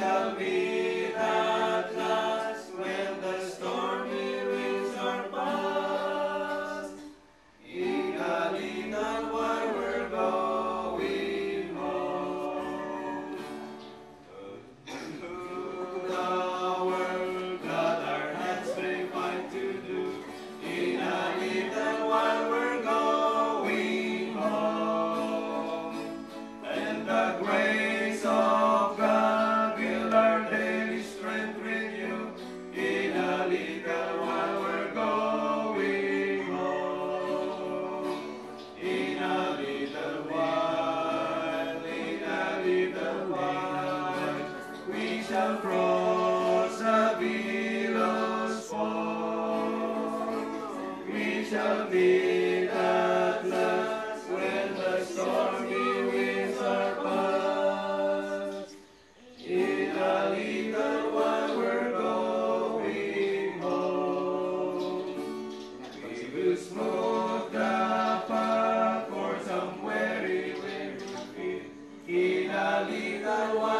shall at last when the stormy winds are past. We're going home. To the world that our hands may find to do. We're going home. And shall meet at last when the stormy winds are past. In a little while we're going home. We will smooth the path for some weary weary feet. In a little while